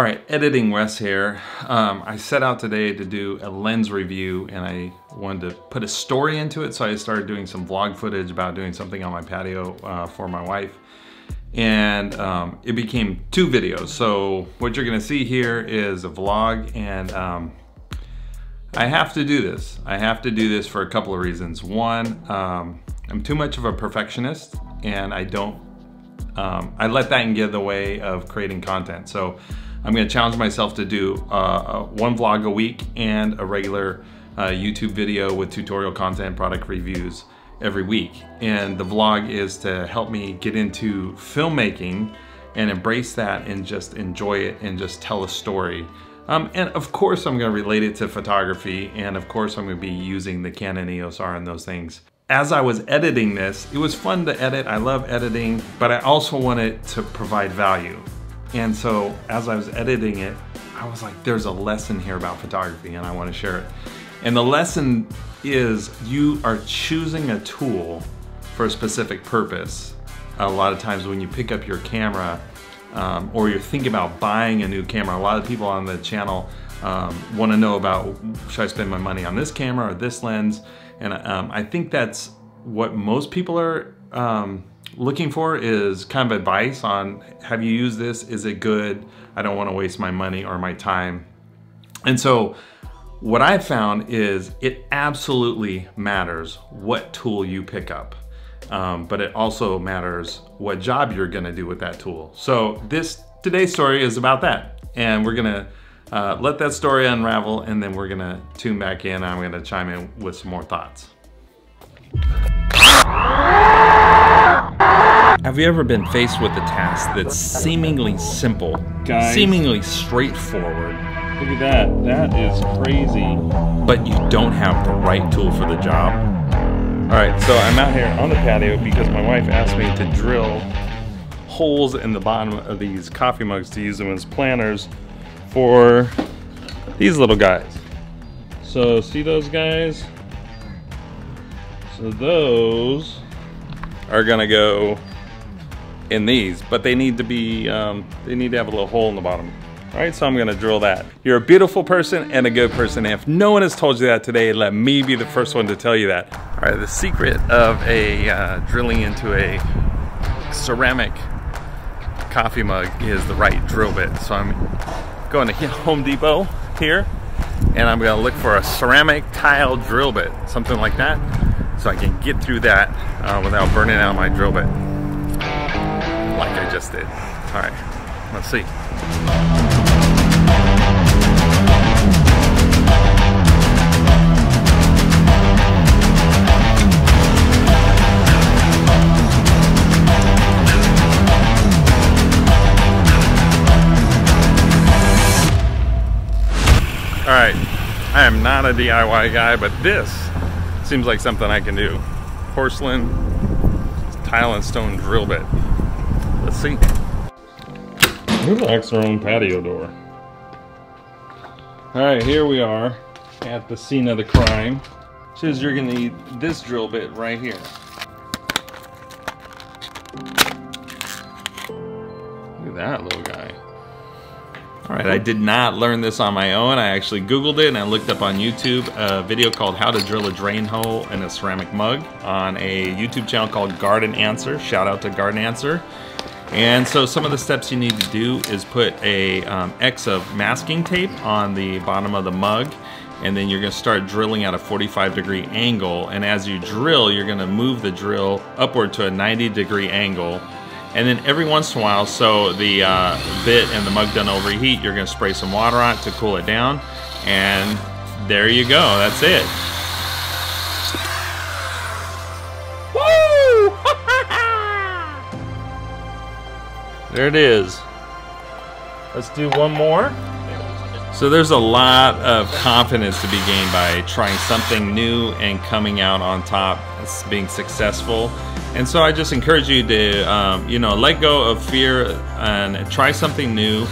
All right, editing Wes here. Um, I set out today to do a lens review and I wanted to put a story into it. So I started doing some vlog footage about doing something on my patio uh, for my wife. And um, it became two videos. So what you're gonna see here is a vlog and um, I have to do this. I have to do this for a couple of reasons. One, um, I'm too much of a perfectionist and I don't, um, I let that get in the way of creating content. So I'm gonna challenge myself to do uh, one vlog a week and a regular uh, YouTube video with tutorial content, product reviews every week. And the vlog is to help me get into filmmaking and embrace that and just enjoy it and just tell a story. Um, and of course I'm gonna relate it to photography and of course I'm gonna be using the Canon EOS R and those things. As I was editing this, it was fun to edit, I love editing, but I also wanted to provide value. And so as I was editing it, I was like, there's a lesson here about photography and I wanna share it. And the lesson is you are choosing a tool for a specific purpose. A lot of times when you pick up your camera um, or you're thinking about buying a new camera, a lot of people on the channel um, wanna know about, should I spend my money on this camera or this lens? And um, I think that's what most people are um, looking for is kind of advice on have you used this? Is it good? I don't want to waste my money or my time. And so what I've found is it absolutely matters what tool you pick up. Um, but it also matters what job you're gonna do with that tool. So this today's story is about that. And we're gonna uh, let that story unravel and then we're gonna tune back in. I'm gonna chime in with some more thoughts. Have you ever been faced with a task that's seemingly simple, Guys. seemingly straightforward, Look at that. That is crazy. but you don't have the right tool for the job? All right, so I'm out here on the patio because my wife asked me to drill holes in the bottom of these coffee mugs to use them as planters for these little guys. So see those guys? So those are gonna go in these, but they need to be, um, they need to have a little hole in the bottom. All right, so I'm gonna drill that. You're a beautiful person and a good person. And if no one has told you that today, let me be the first one to tell you that. All right, the secret of a uh, drilling into a ceramic coffee mug is the right drill bit. So I'm going to Home Depot here and I'm gonna look for a ceramic tile drill bit, something like that, so I can get through that uh, without burning out my drill bit, Just did. All right, let's see. All right, I am not a DIY guy, but this seems like something I can do. Porcelain tile and stone drill bit. Let's see. Who locks their own patio door? All right, here we are at the scene of the crime. Says you're gonna need this drill bit right here. Look at that little guy. All right, I did not learn this on my own. I actually Googled it and I looked up on YouTube a video called How to Drill a Drain Hole in a Ceramic Mug on a YouTube channel called Garden Answer. Shout out to Garden Answer. And so some of the steps you need to do is put a um, X of masking tape on the bottom of the mug and then you're gonna start drilling at a 45 degree angle. And as you drill, you're gonna move the drill upward to a 90 degree angle. And then every once in a while, so the uh, bit and the mug don't overheat, you're gonna spray some water on it to cool it down. And there you go, that's it. There it is. Let's do one more. So there's a lot of confidence to be gained by trying something new and coming out on top, being successful. And so I just encourage you to, um, you know, let go of fear and try something new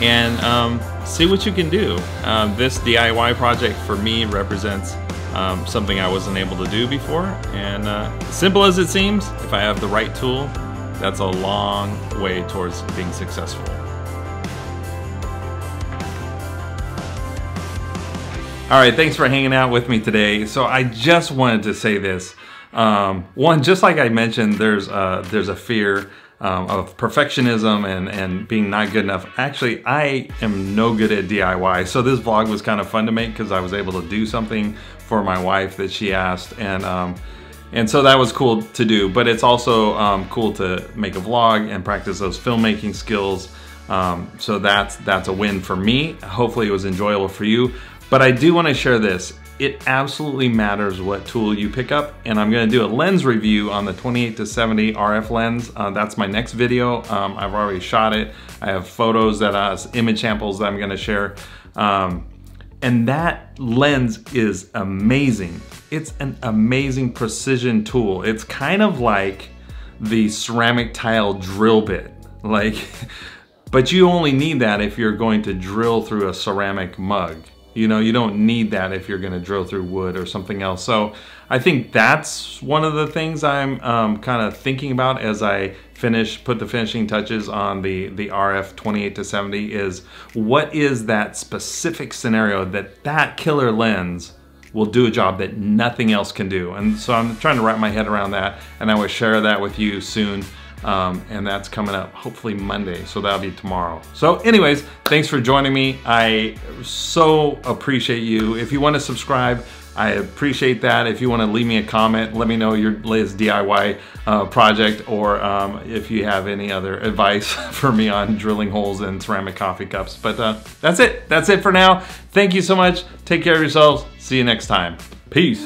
and um, see what you can do. Um, this DIY project for me represents um, something I wasn't able to do before. And uh, simple as it seems, if I have the right tool, that's a long way towards being successful. All right, thanks for hanging out with me today. So I just wanted to say this. Um, one, just like I mentioned, there's a, there's a fear um, of perfectionism and, and being not good enough. Actually, I am no good at DIY. So this vlog was kind of fun to make because I was able to do something for my wife that she asked. And um, and so that was cool to do, but it's also um, cool to make a vlog and practice those filmmaking skills. Um, so that's, that's a win for me. Hopefully it was enjoyable for you. But I do want to share this. It absolutely matters what tool you pick up. And I'm going to do a lens review on the 28 to 70 RF lens. Uh, that's my next video. Um, I've already shot it. I have photos that uh, image samples that I'm going to share. Um, and that lens is amazing. It's an amazing precision tool. It's kind of like the ceramic tile drill bit. Like, but you only need that if you're going to drill through a ceramic mug. You know, you don't need that if you're gonna drill through wood or something else. So I think that's one of the things I'm um, kind of thinking about as I finish, put the finishing touches on the, the RF 28 to 70 is what is that specific scenario that that killer lens will do a job that nothing else can do. And so I'm trying to wrap my head around that and I will share that with you soon. Um, and that's coming up hopefully Monday, so that'll be tomorrow. So anyways, thanks for joining me. I so appreciate you. If you want to subscribe, I appreciate that. If you want to leave me a comment, let me know your latest DIY uh, project or um, if you have any other advice for me on drilling holes in ceramic coffee cups. But uh, that's it. That's it for now. Thank you so much. Take care of yourselves. See you next time. Peace.